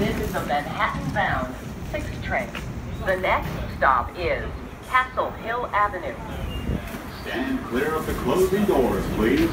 This is a Manhattan-bound 6 train. The next stop is Castle Hill Avenue. Stand clear of the closing doors, please.